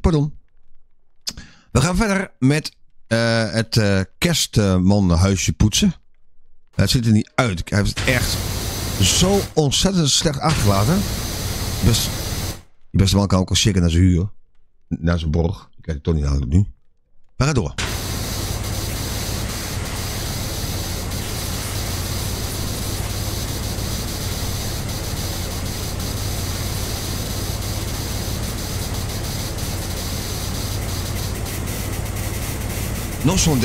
pardon. We gaan verder met eh, het uh, kerstmanhuisje poetsen. Het ziet er niet uit. Hij heeft het echt zo ontzettend slecht achtergelaten. Best, die beste man kan ook al checken naar zijn huur. Naar zijn borg. Ik kijk het toch niet aan nu. We gaan door. Nog zo'n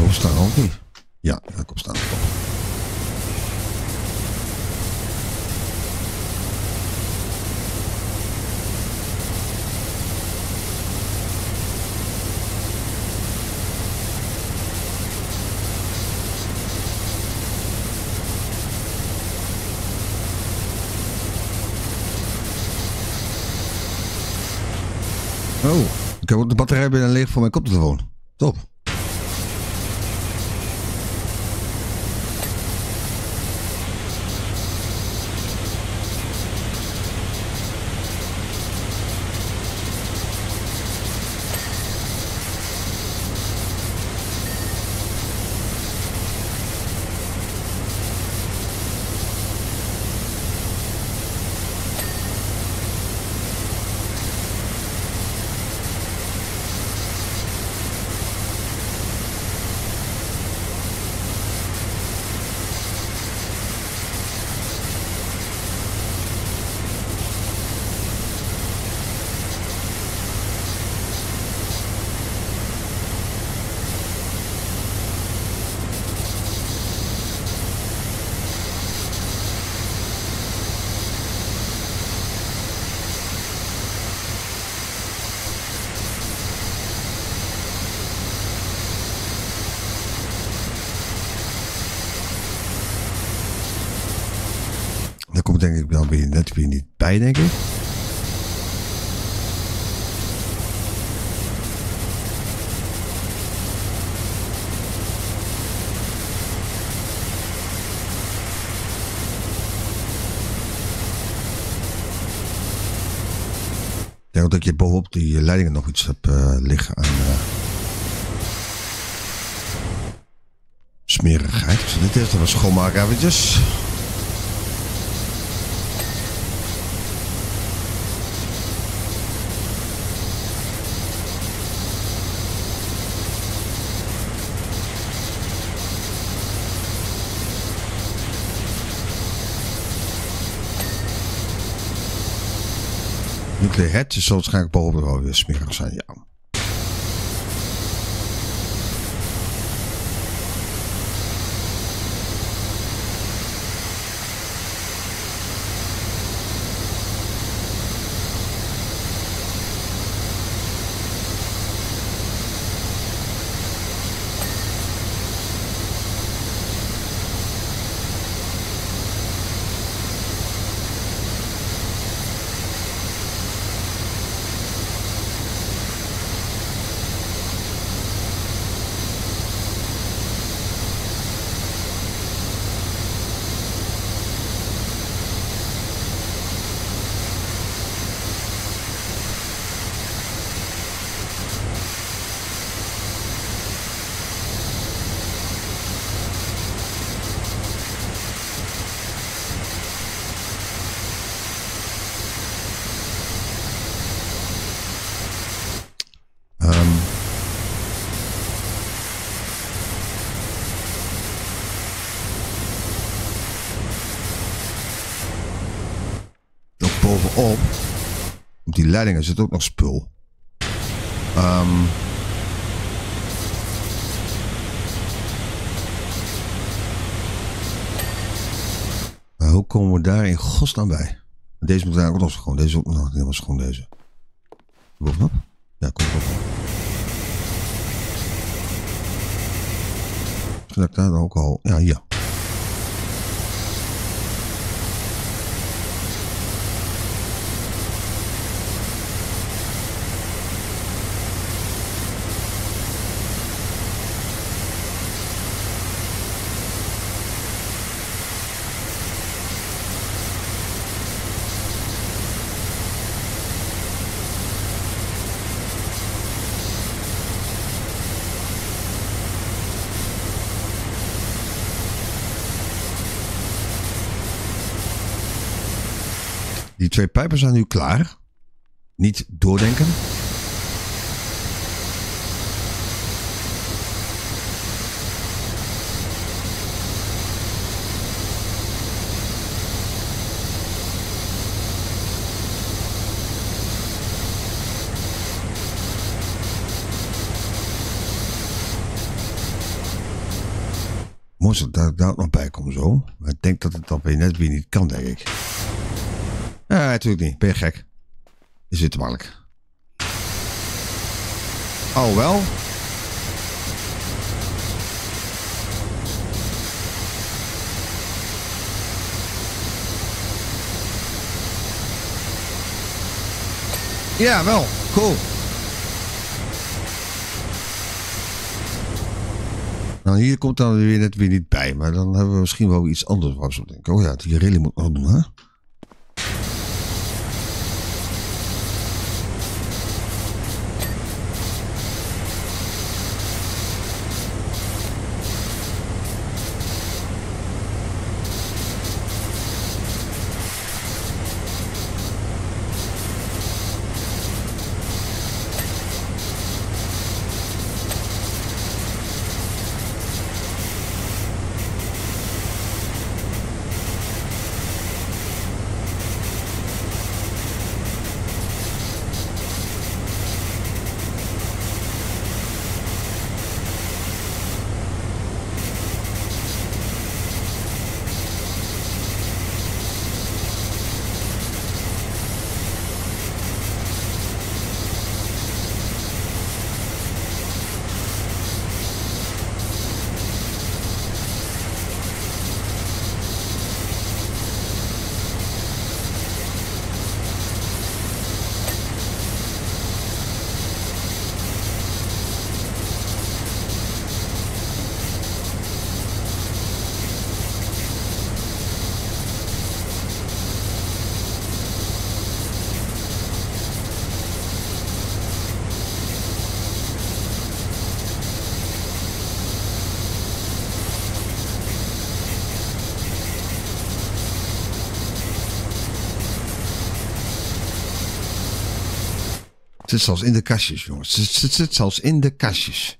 ding. staan ook niet. Ja, dat komt staan. Oh, ik heb de batterij bijna leeg voor mijn koptelefoon. Top. Daar komt denk ik dan weer net weer niet bij, denk ik. Ik denk dat je bovenop die leidingen nog iets hebt uh, liggen aan uh, smerigheid. Dus dit is dan schoonmaken eventjes. Nuclear Head zal waarschijnlijk boven wel weer smerig zijn, ja. Ehm ook bovenop, op die leidingen zit ook nog spul. Ehm maar hoe komen we daar in godsnaam bij? Deze moet eigenlijk ook nog gewoon. Deze ook nog. Nee, was gewoon deze. Bovenop? Ja, kom op. Misschien dat ik daar ook al... Ja, hier. Die twee pijpen zijn nu klaar. Niet doordenken. Mooi dat daar, daar nog bij komt zo. Maar ik denk dat het dan weer net weer niet kan, denk ik. Ja, natuurlijk niet. Ben je gek? Is dit te makkelijk? Oh, wel? Ja, wel. Cool. Nou, hier komt dan weer net weer niet bij. Maar dan hebben we misschien wel iets anders. Waar zo denken. Oh ja, die rally moet nog doen, hè? Het zit zelfs in de kastjes, jongens. Het zit, zelfs in de kastjes.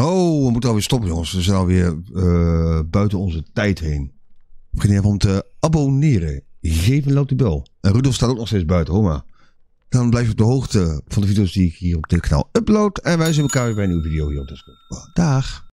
Oh, we moeten alweer stoppen, jongens. We zijn alweer uh, buiten onze tijd heen. Vergeet even om te abonneren. Geef een luid bel. En Rudolf staat ook nog steeds buiten, hoor. Dan blijf je op de hoogte van de video's die ik hier op dit kanaal upload. En wij zien elkaar weer bij een nieuwe video hier op Discord. Dag.